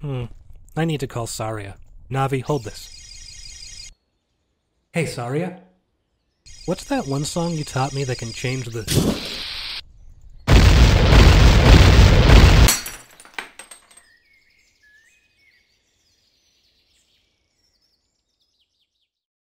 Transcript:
Hmm. I need to call Saria. Navi, hold this. Hey, Saria. What's that one song you taught me that can change the.